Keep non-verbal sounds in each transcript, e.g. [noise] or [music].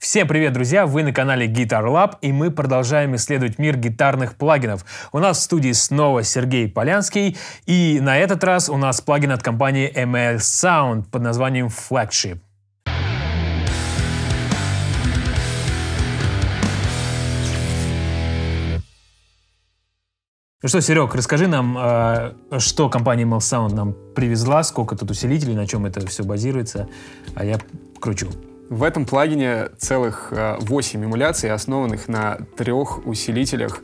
Всем привет, друзья! Вы на канале Guitar Lab, и мы продолжаем исследовать мир гитарных плагинов. У нас в студии снова Сергей Полянский, и на этот раз у нас плагин от компании ML Sound под названием Flagship. Ну что, Серег, расскажи нам, э, что компания ML Sound нам привезла, сколько тут усилителей, на чем это все базируется, а я кручу. В этом плагине целых 8 эмуляций, основанных на трех усилителях,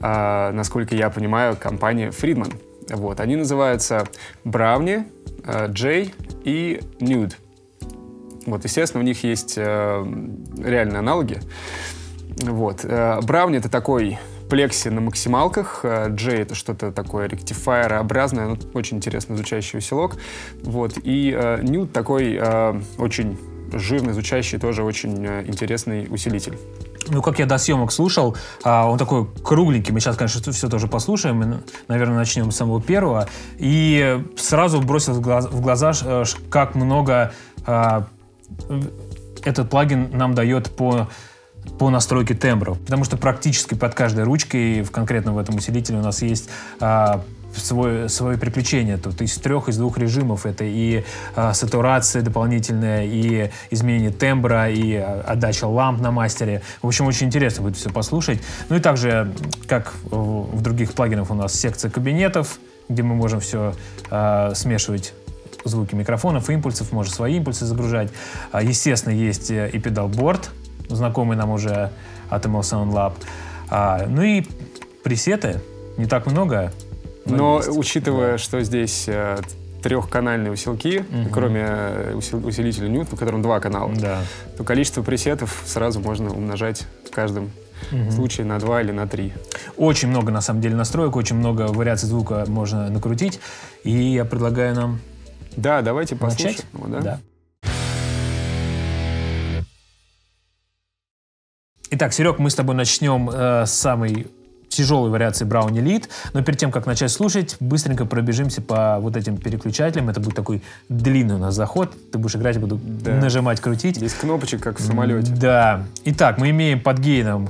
э, насколько я понимаю, компании Friedman. Вот. Они называются Brownie, э, J и Nude. Вот, естественно, у них есть э, реальные аналоги. Вот. Brownie — это такой плекси на максималках. J — это что-то такое ректифайерообразное, ну, очень интересно звучащий усилок. Вот. И э, Nude — такой э, очень жирный, звучащий, тоже очень э, интересный усилитель. Ну, как я до съемок слушал, а, он такой кругленький. Мы сейчас, конечно, все тоже послушаем. Наверное, начнем с самого первого. И сразу бросил в глаза, как много а, этот плагин нам дает по по настройке тембров. Потому что практически под каждой ручкой, в конкретном в этом усилителе, у нас есть а, свое, свое приключение тут из трех, из двух режимов. Это и э, сатурация дополнительная, и изменение тембра, и э, отдача ламп на мастере. В общем, очень интересно будет все послушать. Ну и также, как в, других плагинах, у нас секция кабинетов, где мы можем все э, смешивать звуки микрофонов, импульсов, можно свои импульсы загружать. Естественно, есть и педалборд, знакомый нам уже от ML Sound Lab. А, ну и пресеты, не так много, но есть. учитывая, да. что здесь э, трехканальные усилки, угу. кроме э, усилителя Newt, в котором два канала, да. то количество пресетов сразу можно умножать в каждом угу. случае на два или на три. Очень много, на самом деле, настроек, очень много вариаций звука можно накрутить. И я предлагаю нам Да, давайте послушаем начать. его, да? Да. Итак, Серег, мы с тобой начнем э, с самой тяжелой вариации Brown Elite. Но перед тем, как начать слушать, быстренько пробежимся по вот этим переключателям. Это будет такой длинный у нас заход. Ты будешь играть, буду да. нажимать, крутить. Здесь кнопочек, как в самолете. Да. Итак, мы имеем под гейном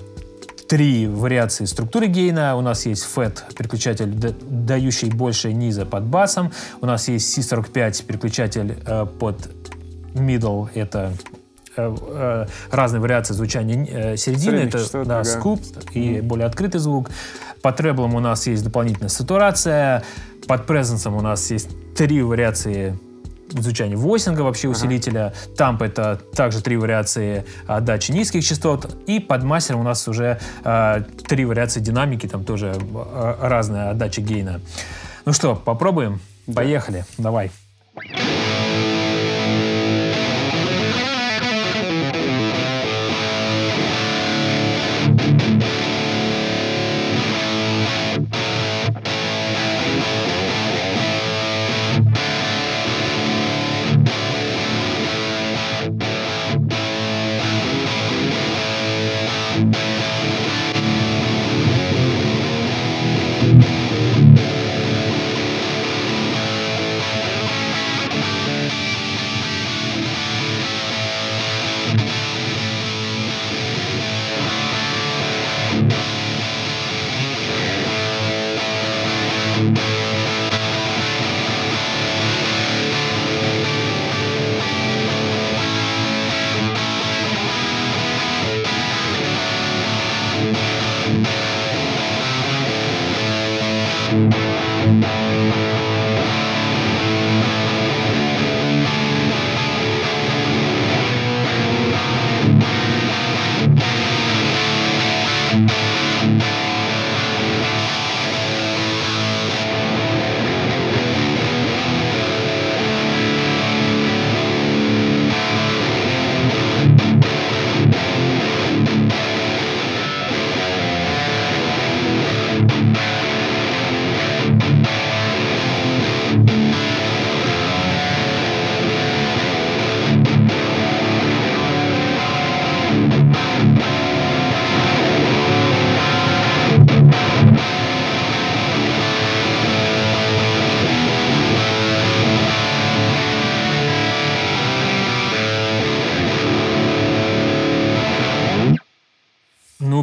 три вариации структуры гейна. У нас есть FET, переключатель, дающий больше низа под басом. У нас есть C45, переключатель э, под middle, это разные вариации звучания э, середины. это да, скуп и более открытый звук. Под треблом у нас есть дополнительная сатурация. Под презенсом у нас есть три вариации звучания войсинга вообще усилителя. Ага. Тамп это также три вариации отдачи низких частот. И под мастером у нас уже э, три вариации динамики, там тоже э, разная отдача гейна. Ну что, попробуем? Да. Поехали, давай.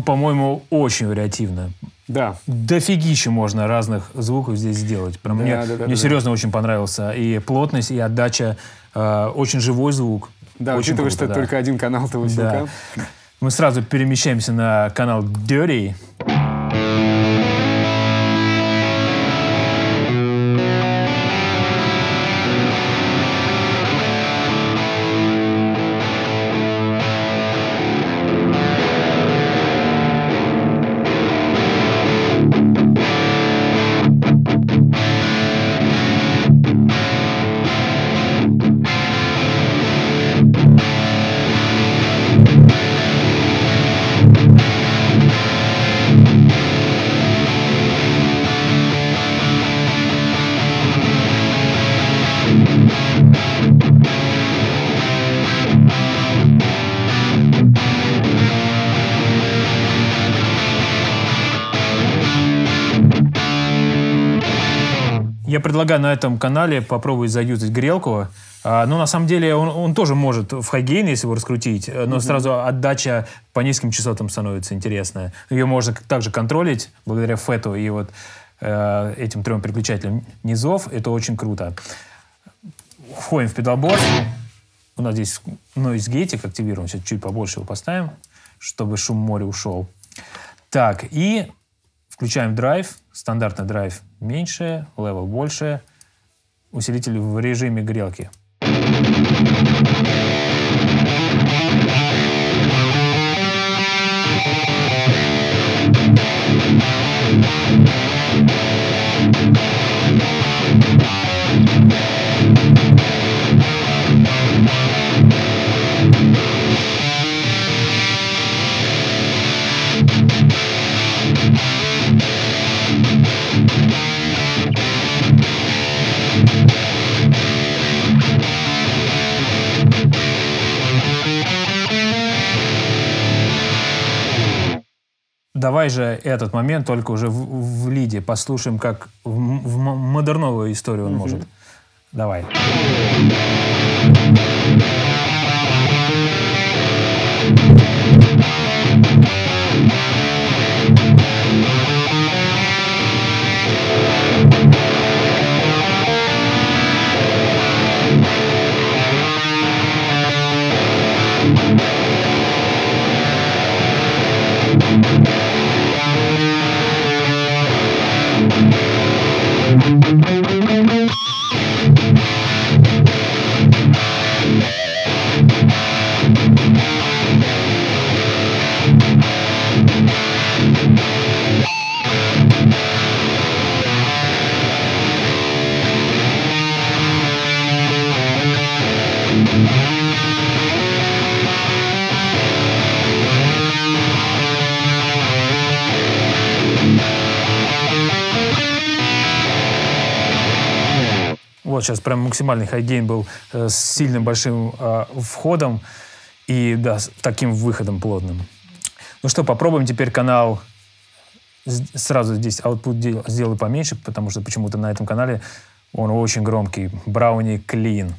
По-моему, очень вариативно. Да. Дофигища можно разных звуков здесь сделать. Прям Да, мне да, да, мне да, серьезно очень понравился. И плотность, и отдача. э, очень живой звук. Да, Очень учитывая, круто, что да. только один канал ты Да. Мы сразу перемещаемся на канал Dirty. Предлагаю на этом канале попробовать заюзать грелку. А, ну, на самом деле, он, он тоже может в хайгейн, если его раскрутить, э, но сразу отдача по низким частотам становится интересная. Ее можно также контролить благодаря фету и вот э, этим трем переключателям низов. Это очень круто. Входим в педалборд. У нас здесь noise гейтик активирован. Сейчас чуть побольше его поставим, чтобы шум моря ушел. Так, и включаем драйв. Стандартный драйв меньше, level больше. Усилитель в режиме грелки. Давай же этот момент только уже в, в лиде послушаем, как в, в модерновую историю он может. Давай. Вот сейчас прям максимальный хайгейн был э, с сильным большим э, входом и да, с таким выходом плотным. Ну что, попробуем теперь канал. Сразу здесь output дел- сделаю поменьше, потому что почему-то на этом канале он очень громкий. Брауни Clean.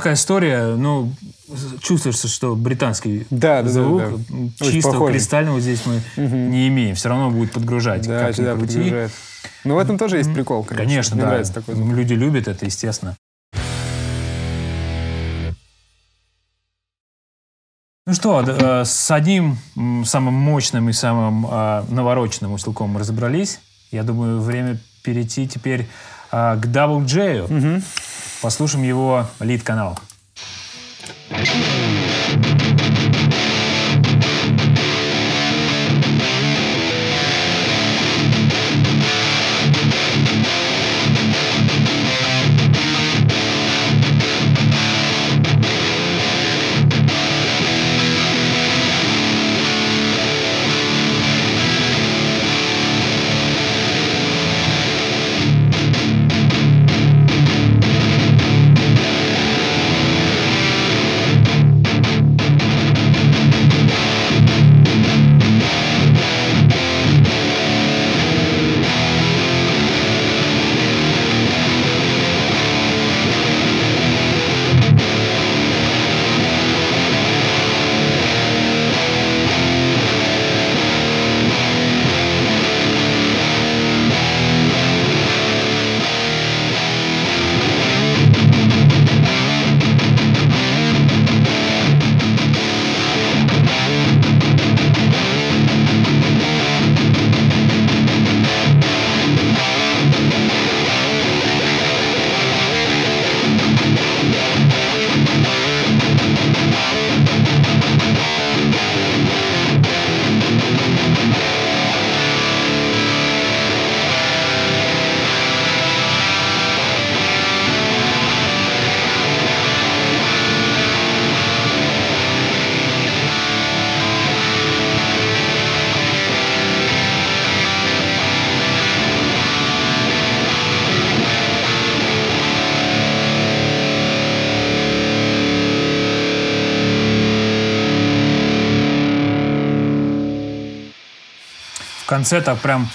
Такая история, ну, чувствуется, что британский Да, да, да, звук, да. чистого, похожий. кристального здесь мы не имеем. Все равно будет подгружать, Да, да, крути. подгружает. Ну, в этом тоже есть прикол, конечно. Конечно, Мне да. нравится такой звук. Люди любят это, естественно. Ну что, э, с одним самым мощным и самым э, навороченным усилком мы разобрались. Я думаю, время перейти теперь э, к Double J. Послушаем его лид-канал. Конце так прям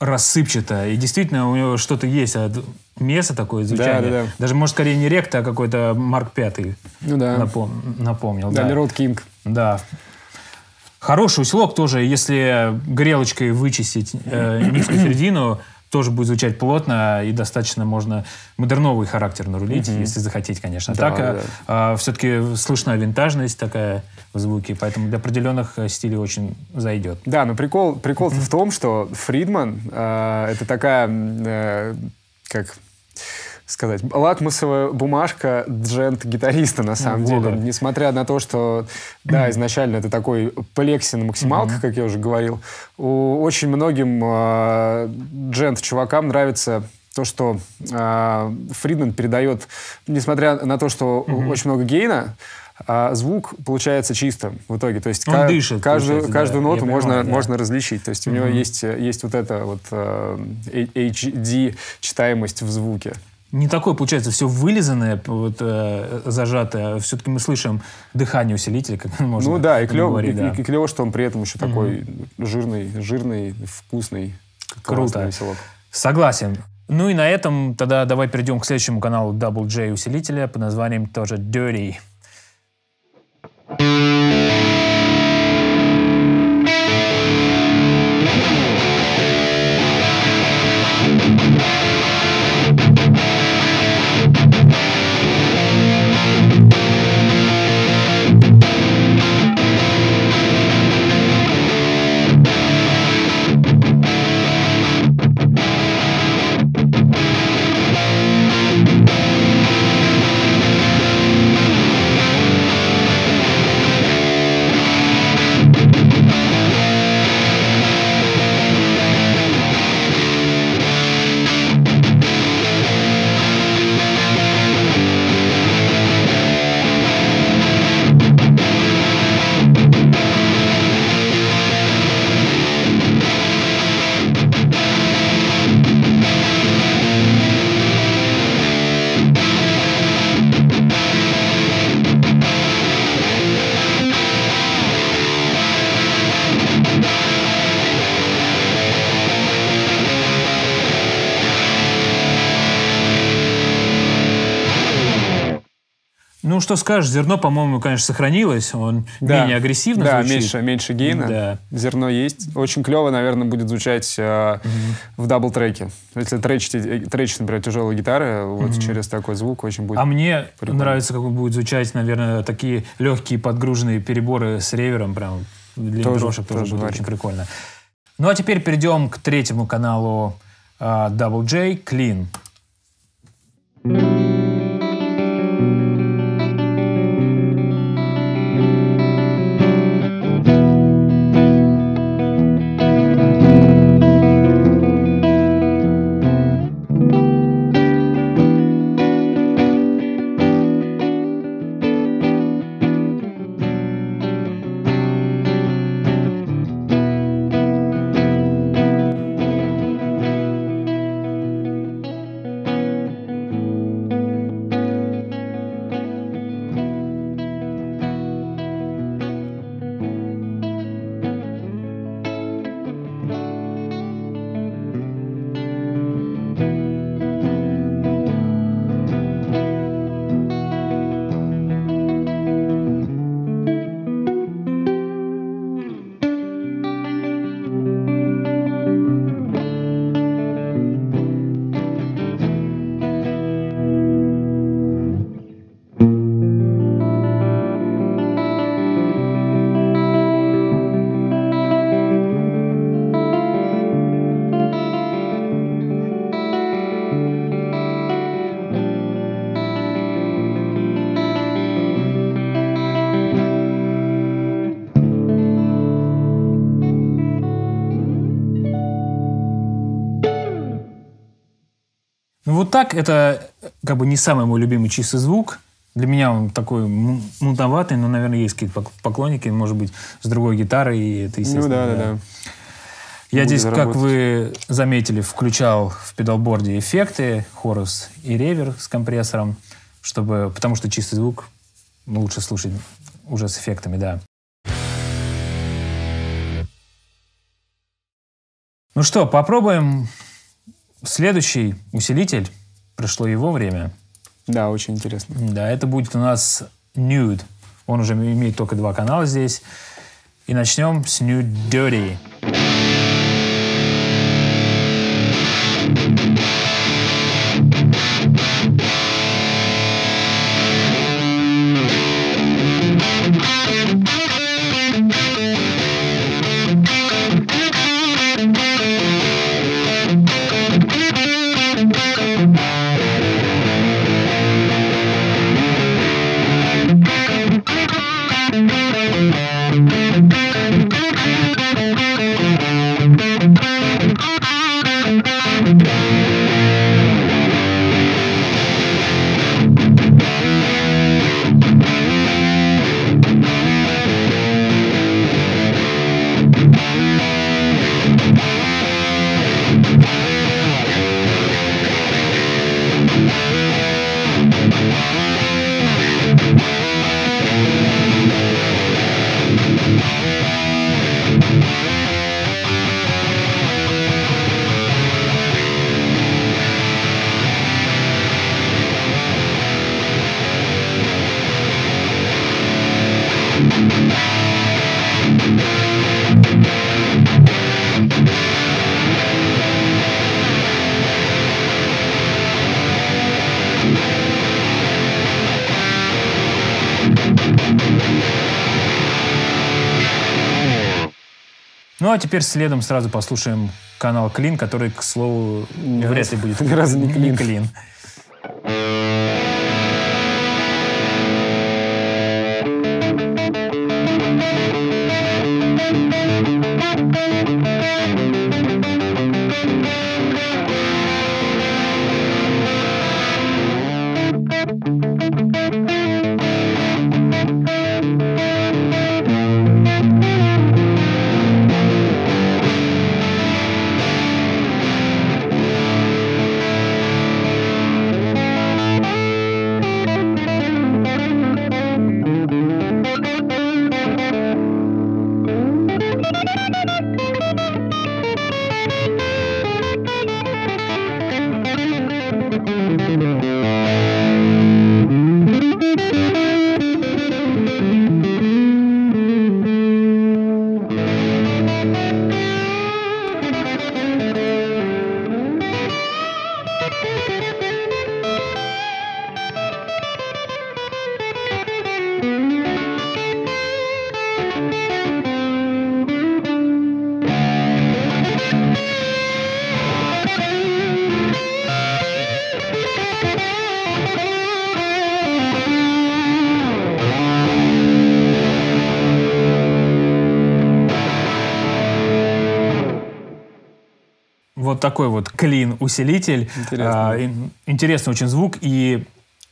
рассыпчато. И действительно, у него что-то есть. от Место такое звучание. Да, да, да. Даже, может, скорее не ректа, а какой-то Марк Пятый Ну да. напом- напомнил. Да, Да, Кинг. да. Хороший усилок тоже, если грелочкой вычистить э, низкую середину, тоже будет звучать плотно и достаточно можно модерновый характер нарулить, если захотеть, конечно. Да, так да. все-таки слышна винтажность такая в звуке, поэтому для определенных э, стилей очень зайдет. Да, но прикол, прикол в том, что Фридман э, это такая, э, как сказать, лакмусовая бумажка джент-гитариста, на самом во деле. Несмотря на то, что, да, [clears throat] изначально это такой плекси на максималках, как я уже говорил, у очень многим э, джент-чувакам нравится то, что э, Фридман передает, несмотря на то, что очень много гейна, а звук получается чистым в итоге. То есть Он ка- дышит, каждую, каждую да. Ноту можно, понимаю, да. можно различить. То есть у него есть, есть вот эта вот э, HD-читаемость в звуке. Не такое, получается, все вылизанное, вот, э, зажатое. Все-таки мы слышим дыхание усилителя, как [laughs] можно ну да, и клево, говорить, и, да. и клево, что он при этом еще такой жирный, жирный, вкусный. Круто. Согласен. Ну и на этом тогда давай перейдем к следующему каналу Double J усилителя под названием тоже Dirty. Ну, что скажешь, зерно, по-моему, конечно, сохранилось. Он Да. менее агрессивно Да, звучит. меньше, меньше гейна. Да. Зерно есть. Очень клево, наверное, будет звучать э, в double-track е. Если тречить, э, тречить, например, тяжелые гитары, вот через такой звук очень будет... А мне Прикольно. нравится, как будет звучать, наверное, такие легкие подгруженные переборы с ревером, прям для Тоже- дрошек тоже, тоже будет варит. очень прикольно. Ну а теперь перейдем к третьему каналу а, Double J, Clean. Ну вот так, это как бы не самый мой любимый чистый звук. Для меня он такой мутноватый, но, наверное, есть какие-то пок- поклонники, может быть, с другой гитарой, и это естественно. ну да, да, да. Я Будет здесь, как заработать. вы заметили, включал в педалборде эффекты, хорус и ревер с компрессором, чтобы, потому что чистый звук лучше слушать уже с эффектами, да. Ну что, попробуем следующий усилитель. Пришло его время. Да, очень интересно. Да, это будет у нас Nude. Он уже имеет только два канала здесь. И начнем с Nude Dirty. Ну а теперь следом сразу послушаем канал Клин, который, к слову, вряд ли будет [laughs] ни разу не Clean. Clean. Вот такой вот клин-усилитель. Интересно. А, ин- интересный очень звук. И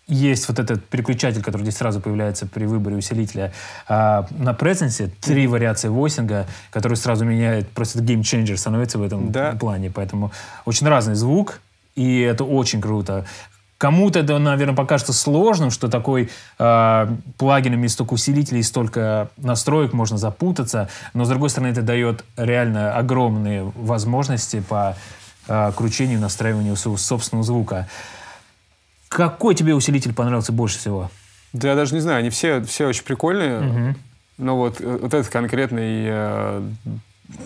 есть вот этот переключатель, который здесь сразу появляется при выборе усилителя. А, на Presence три вариации войсинга, который сразу меняет, просто changer становится в этом Да. плане. Поэтому очень разный звук, и это очень круто. Кому-то это, наверное, покажется сложным, что такой э, плагинами столько усилителей, столько настроек можно запутаться, но с другой стороны это дает реально огромные возможности по э, кручению, настраиванию своего собственного звука. Какой тебе усилитель понравился больше всего? Да я даже не знаю, они все, все очень прикольные. Мгм. Но вот, э, вот этот конкретный, э,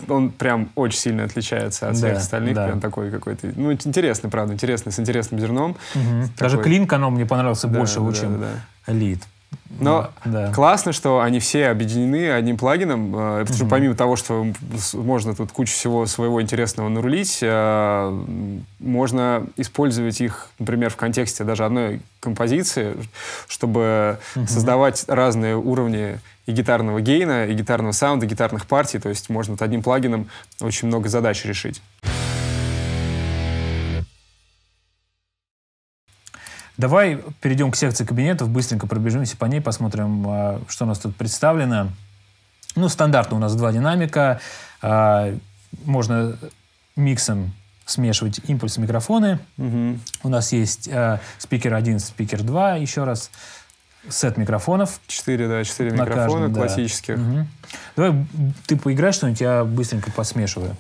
он прям очень сильно отличается от всех Да, остальных. да. Прям такой какой-то, ну, интересный, правда, интересный, с интересным зерном. Мгм. Даже Такой- клин канал мне понравился Да, больше, да, чем да, да. лид. Но да. классно, что они все объединены одним плагином, э, потому что Мгм. помимо того, что можно тут кучу всего своего интересного нарулить, э, можно использовать их, например, в контексте даже одной композиции, чтобы создавать разные уровни и гитарного гейна, и гитарного саунда, и гитарных партий. То есть можно одним плагином очень много задач решить. Давай перейдем к секции кабинетов, быстренько пробежимся по ней, посмотрим, а, что у нас тут представлено. Ну, стандартно у нас два динамика. а, Можно миксом смешивать импульсы микрофоны. Мгм. У нас есть а, спикер 1, спикер 2, еще раз. Сет микрофонов. Четыре, да, четыре На микрофона каждом, да. классических. Мгм. Давай м, ты поиграешь что-нибудь, я быстренько посмешиваю.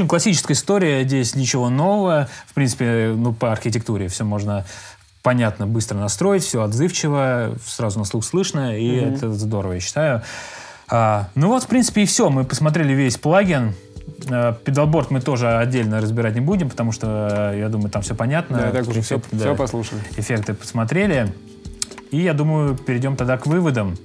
Общем, классическая история, здесь ничего нового. В принципе, ну, по архитектуре все можно понятно, быстро настроить, все отзывчиво, сразу на слух слышно, и это здорово, я считаю. А, ну вот, в принципе, и все. Мы посмотрели весь плагин. А, Педалборд мы тоже отдельно разбирать не будем, потому что, я думаю, там все понятно. Да, так уже все, да, все послушали. эффекты посмотрели. И я думаю, перейдем тогда к выводам.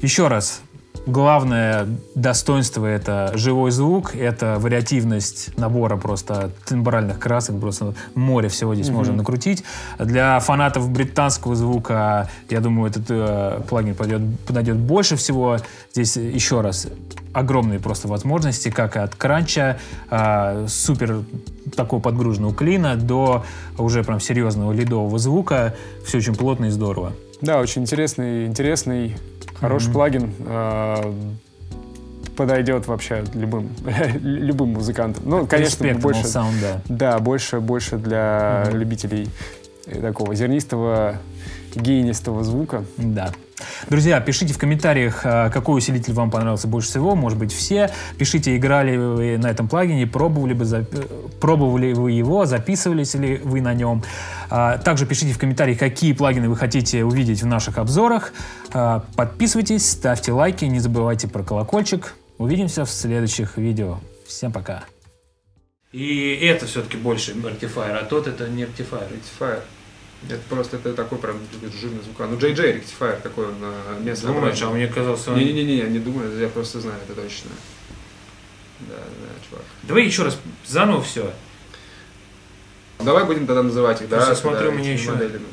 Еще раз, главное достоинство это живой звук, это вариативность набора просто тембральных красок, просто море всего здесь можно накрутить. Для фанатов британского звука, я думаю, этот э, плагин подойдет, подойдет больше всего. Здесь еще раз огромные просто возможности, как от кранча, э, супер такого подгруженного клина до уже прям серьезного лидового звука. Все очень плотно и здорово. Да, очень интересный, интересный, хороший плагин. э, подойдет вообще любым, [laughs] любым музыкантам. Ну, конечно, больше, sound, да. да, больше, больше для любителей э, такого зернистого, гейнистого звука. Да. Друзья, пишите в комментариях, а, какой усилитель вам понравился больше всего. Может быть, все. Пишите, играли вы на этом плагине, пробовали, бы, зап- пробовали вы его, записывались ли вы на нем. А, Также пишите в комментариях, какие плагины вы хотите увидеть в наших обзорах. А, Подписывайтесь, ставьте лайки, не забывайте про колокольчик. Увидимся в следующих видео. Всем пока. И это все-таки больше rectifier, а тот это не rectifier. Rectifier. Это просто это такой прям жирный звук. Ну, JJ Rectifier такой он местный. Думаешь, а мне казалось, он... Не-не-не, я не думаю, я просто знаю это точно. Да, да, чувак. Давай еще раз заново все. Давай будем тогда называть их, да? Просто смотрю, мне еще- моделями.